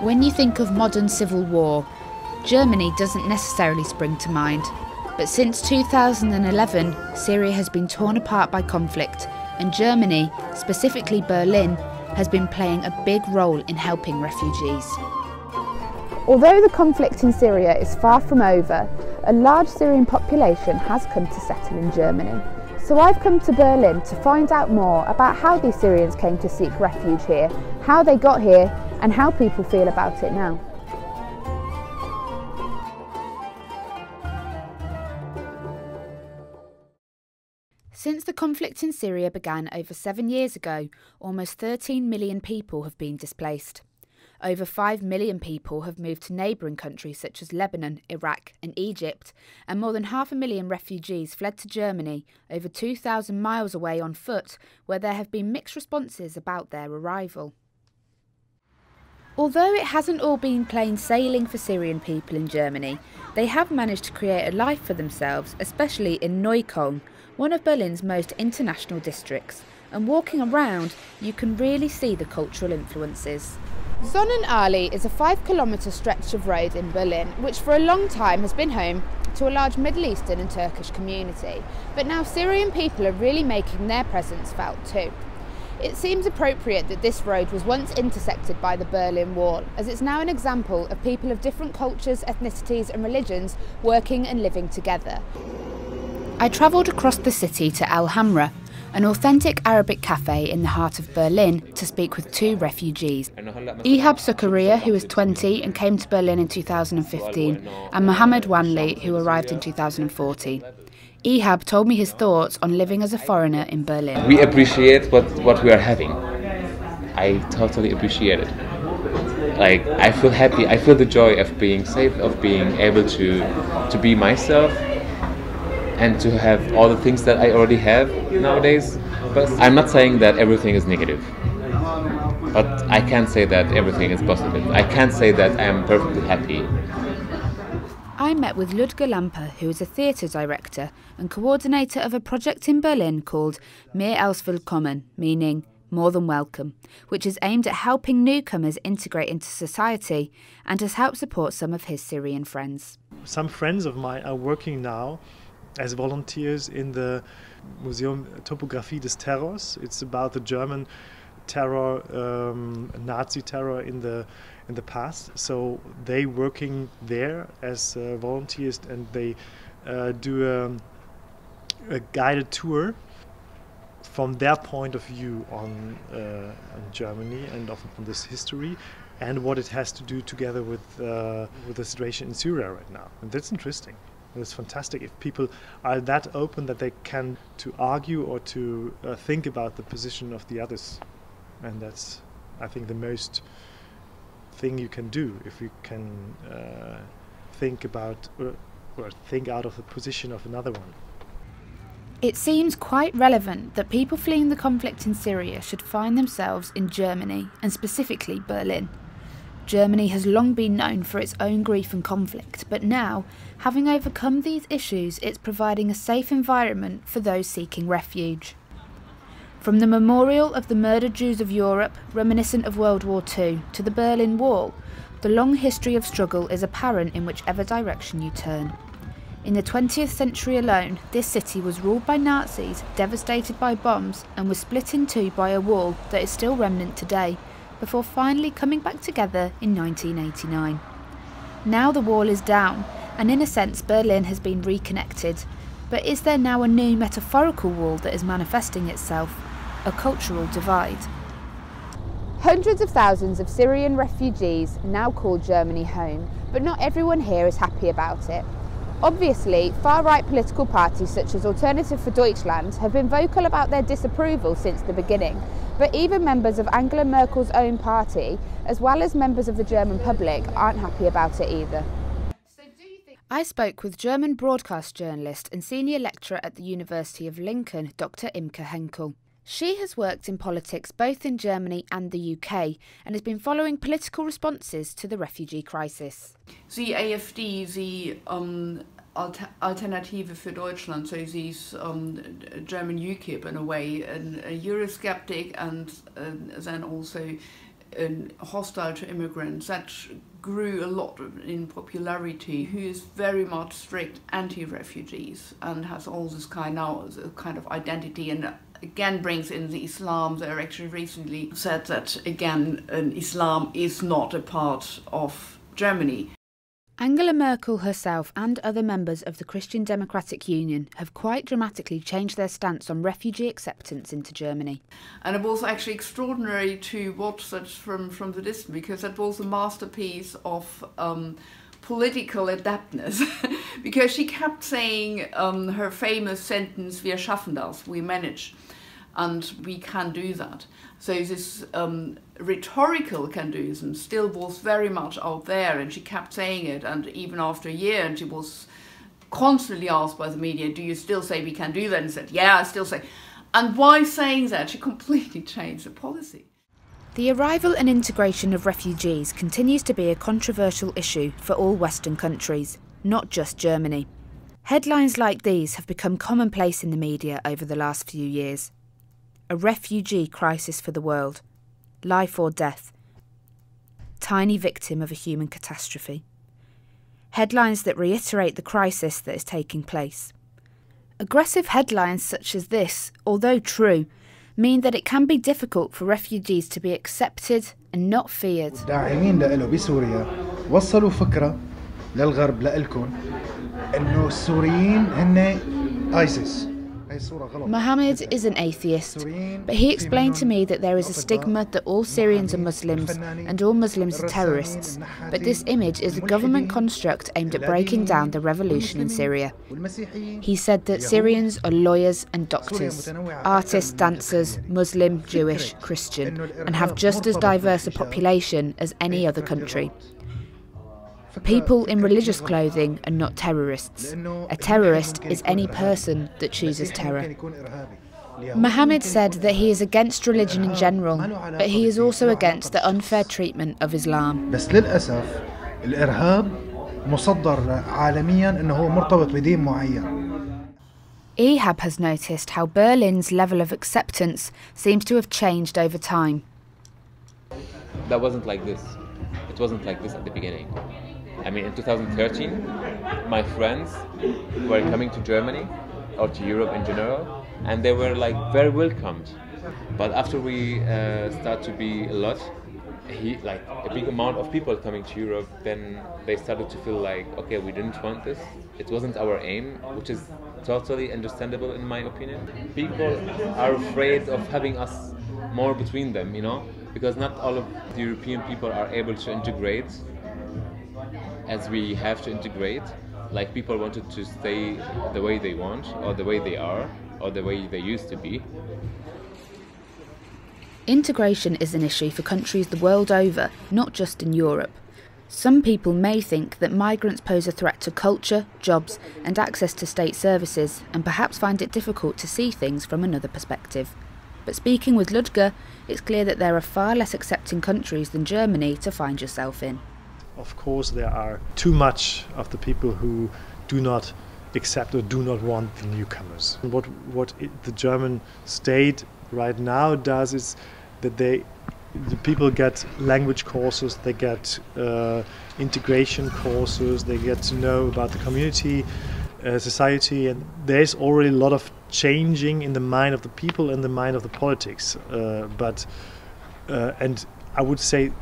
When you think of modern civil war, Germany doesn't necessarily spring to mind. But since 2011, Syria has been torn apart by conflict, and Germany, specifically Berlin, has been playing a big role in helping refugees. Although the conflict in Syria is far from over, a large Syrian population has come to settle in Germany. So I've come to Berlin to find out more about how these Syrians came to seek refuge here, how they got here, and how people feel about it now. Since the conflict in Syria began over seven years ago, almost 13 million people have been displaced. Over 5 million people have moved to neighbouring countries such as Lebanon, Iraq, and Egypt, and more than half a million refugees fled to Germany, over 2,000 miles away on foot, where there have been mixed responses about their arrival. Although it hasn't all been plain sailing for Syrian people in Germany, they have managed to create a life for themselves, especially in Neukölln, one of Berlin's most international districts. And walking around, you can really see the cultural influences. Sonnenallee is a five kilometre stretch of road in Berlin, which for a long time has been home to a large Middle Eastern and Turkish community. But now Syrian people are really making their presence felt too. It seems appropriate that this road was once intersected by the Berlin Wall, as it's now an example of people of different cultures, ethnicities, and religions working and living together. I travelled across the city to Al Hamra, an authentic Arabic cafe in the heart of Berlin, to speak with two refugees. Ihab Sukaria, who is 20 and came to Berlin in 2015, and Mohammed Wanli, who arrived in 2014. Ihab told me his thoughts on living as a foreigner in Berlin. We appreciate what, what we are having. I totally appreciate it. Like I feel happy. I feel the joy of being safe, of being able to to be myself, and to have all the things that I already have nowadays. But I'm not saying that everything is negative. But I can't say that everything is positive. I can't say that I'm perfectly happy. I met with Ludger Lampe, who is a theatre director and coordinator of a project in Berlin called Mehr als willkommen, meaning more than welcome, which is aimed at helping newcomers integrate into society and has helped support some of his Syrian friends. Some friends of mine are working now as volunteers in the Museum Topographie des Terrors. It's about the German terror, um, Nazi terror in the in the past. So they working there as uh, volunteers and they uh, do a, a, guided tour from their point of view on, uh, on Germany and of, on this history and what it has to do together with uh, with the situation in Syria right now. And that's interesting. It's fantastic if people are that open that they can to argue or to uh, think about the position of the others, and that's I think the most thing you can do if you can uh, think about or, or think out of the position of another one. It seems quite relevant that people fleeing the conflict in Syria should find themselves in Germany, and specifically Berlin. Germany has long been known for its own grief and conflict, but now, having overcome these issues, it's providing a safe environment for those seeking refuge. From the memorial of the murdered Jews of Europe, reminiscent of World War II, to the Berlin Wall, the long history of struggle is apparent in whichever direction you turn. In the 20th century alone, this city was ruled by Nazis, devastated by bombs, and was split in two by a wall that is still remnant today, before finally coming back together in 1989. Now the wall is down, and in a sense Berlin has been reconnected. But is there now a new metaphorical wall that is manifesting itself? A cultural divide. Hundreds of thousands of Syrian refugees now call Germany home, but not everyone here is happy about it. Obviously, far right political parties such as Alternative for Deutschland have been vocal about their disapproval since the beginning, but even members of Angela Merkel's own party, as well as members of the German public, aren't happy about it either. I spoke with German broadcast journalist and senior lecturer at the University of Lincoln, Dr. Imke Henkel. She has worked in politics both in Germany and the UK and has been following political responses to the refugee crisis. The AfD, the um, Alter Alternative für Deutschland, so these um, German UKIP in a way, and a Eurosceptic and then also hostile to immigrants. That grew a lot in popularity. Who is very much strict anti-refugees and has all this kind kind of identity and again brings in the Islam. They actually recently said that again, Islam is not a part of Germany. Angela Merkel herself and other members of the Christian Democratic Union have quite dramatically changed their stance on refugee acceptance into Germany. And it was actually extraordinary to watch that from, from the distance because that was a masterpiece of um, political adeptness because she kept saying um, her famous sentence, Wir schaffen das, we manage and we can do that. So this um, rhetorical can-doism still was very much out there, and she kept saying it, and even after a year, and she was constantly asked by the media, "Do you still say we can do that?" And said, "Yeah, I still say." And why saying that? She completely changed the policy. The arrival and integration of refugees continues to be a controversial issue for all Western countries, not just Germany. Headlines like these have become commonplace in the media over the last few years a refugee crisis for the world, life or death, tiny victim of a human catastrophe. Headlines that reiterate the crisis that is taking place. Aggressive headlines such as this, although true, mean that it can be difficult for refugees to be accepted and not feared. داعمين له بسوريا وصلوا فكرة للغرب لإلكم إنه السوريين هن ISIS Mohammed is an atheist, but he explained to me that there is a stigma that all Syrians are Muslims and all Muslims are terrorists, but this image is a government construct aimed at breaking down the revolution in Syria. He said that Syrians are lawyers and doctors, artists, dancers, Muslim, Jewish, Christian, and have just as diverse a population as any other country. People in religious clothing are not terrorists. A terrorist is any person that chooses terror. Mohammed said that he is against religion in general, but he is also against the unfair treatment of Islam. Ehab has noticed how Berlin's level of acceptance seems to have changed over time. That wasn't like this. It wasn't like this at the beginning. I mean, in 2013, my friends were coming to Germany or to Europe in general, and they were like very welcomed. But after we uh, start to be a lot, he like a big amount of people coming to Europe, then they started to feel like, okay, we didn't want this. It wasn't our aim, which is totally understandable in my opinion. People are afraid of having us more between them, you know, because not all of the European people are able to integrate as we have to integrate. Like people wanted to stay the way they want, or the way they are, or the way they used to be. Integration is an issue for countries the world over, not just in Europe. Some people may think that migrants pose a threat to culture, jobs, and access to state services, and perhaps find it difficult to see things from another perspective. But speaking with Ludger, it's clear that there are far less accepting countries than Germany to find yourself in of course there are too much of the people who do not accept or do not want the newcomers. What what it, the German state right now does is that they the people get language courses, they get uh, integration courses, they get to know about the community, uh, society, and there's already a lot of changing in the mind of the people and the mind of the politics. Uh, but uh, and I would say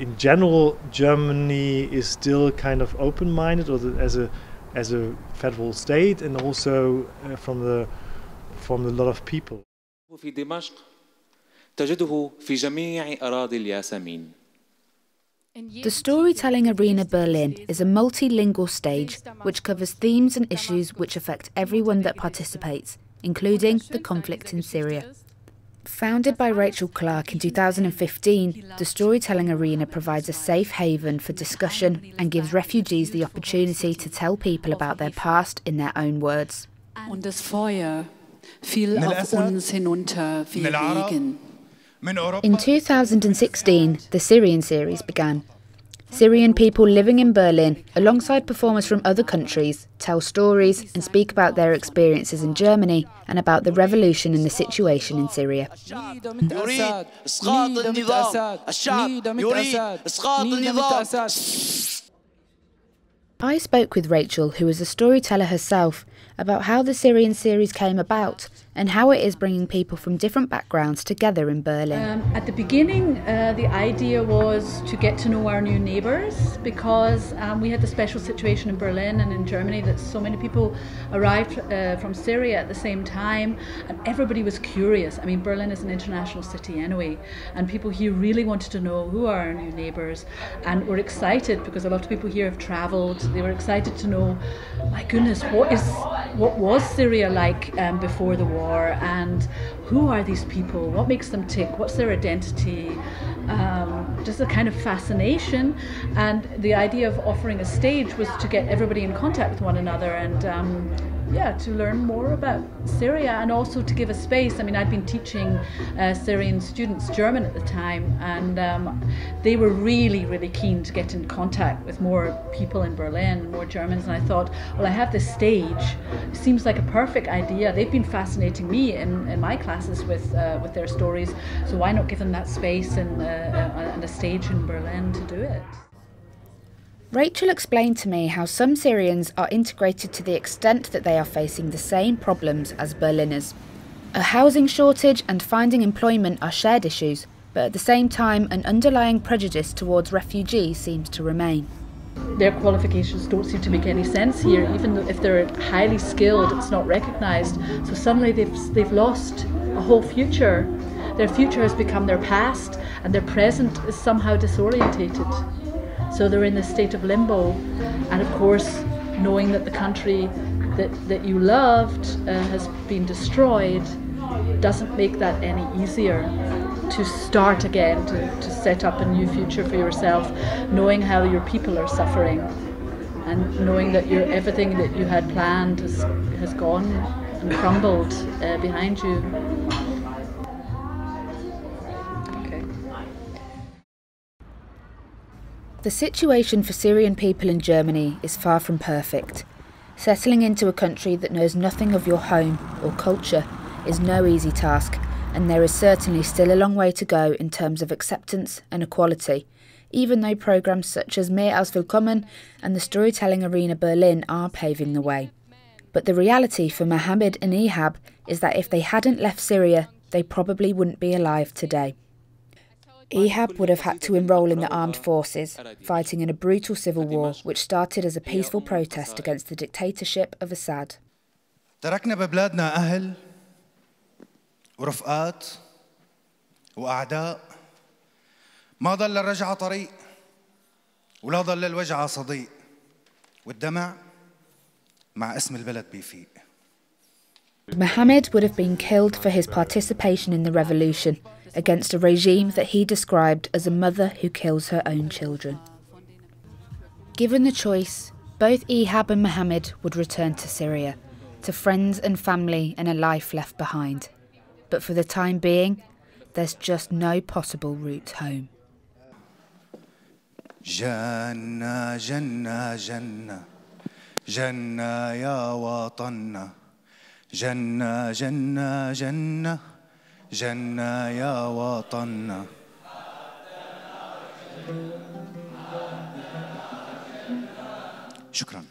in general, Germany is still kind of open-minded, or the, as a as a federal state, and also uh, from the from a lot of people. في دمشق تجده في جميع أراضي الياسمين. The Storytelling Arena Berlin is a multilingual stage which covers themes and issues which affect everyone that participates, including the conflict in Syria. Founded by Rachel Clark in 2015, the Storytelling Arena provides a safe haven for discussion and gives refugees the opportunity to tell people about their past in their own words. Und das Feuer fiel auf uns hinunter wie Regen. In 2016, the Syrian series began. Syrian people living in Berlin, alongside performers from other countries, tell stories and speak about their experiences in Germany and about the revolution and the situation in Syria. I spoke with Rachel, who is a storyteller herself, about how the Syrian series came about and how it is bringing people from different backgrounds together in Berlin. Um, at the beginning, uh, the idea was to get to know our new neighbours because um, we had the special situation in Berlin and in Germany that so many people arrived uh, from Syria at the same time, and everybody was curious. I mean, Berlin is an international city anyway, and people here really wanted to know who are our new neighbours, and were excited because a lot of people here have travelled. They were excited to know, my goodness, what is what was Syria like um, before the war, and who are these people? What makes them tick? What's their identity? Um, just a kind of fascination, and the idea of offering a stage was to get everybody in contact with one another and. Um, yeah, to learn more about Syria and also to give a space. I mean, I'd been teaching uh, Syrian students German at the time, and um, they were really, really keen to get in contact with more people in Berlin, more Germans. And I thought, well, I have this stage. It seems like a perfect idea. They've been fascinating me in, in my classes with uh, with their stories, so why not give them that space and, uh, and a stage in Berlin to do it? Rachel explained to me how some Syrians are integrated to the extent that they are facing the same problems as Berliners. A housing shortage and finding employment are shared issues, but at the same time, an underlying prejudice towards refugees seems to remain. Their qualifications don't seem to make any sense here, even if they're highly skilled, it's not recognised. So suddenly they've, they've lost a whole future. Their future has become their past, and their present is somehow disorientated. So they're in this state of limbo. And of course, knowing that the country that, that you loved uh, has been destroyed doesn't make that any easier to start again, to, to set up a new future for yourself, knowing how your people are suffering and knowing that your, everything that you had planned has, has gone and crumbled uh, behind you. The situation for Syrian people in Germany is far from perfect. Settling into a country that knows nothing of your home or culture is no easy task, and there is certainly still a long way to go in terms of acceptance and equality, even though programmes such as Mehr als Willkommen and the Storytelling Arena Berlin are paving the way. But the reality for Mohammed and Ehab is that if they hadn't left Syria, they probably wouldn't be alive today. Ehab would have had to enrol in the armed forces, fighting in a brutal civil war which started as a peaceful protest against the dictatorship of Assad. تركنا ببلادنا أهل ورفقات وأعداء ما ضل الرجعة طريق ولا ضل الوجعة صديق والدمع مع اسم البلد بيفيق Mohammed would have been killed for his participation in the revolution against a regime that he described as a mother who kills her own children. Given the choice, both Ehab and Mohammed would return to Syria, to friends and family and a life left behind. But for the time being, there's just no possible route home. جنة جنة جنة جنة يا وطننا جنة جنة جنة جنة يا وطننا شكرا.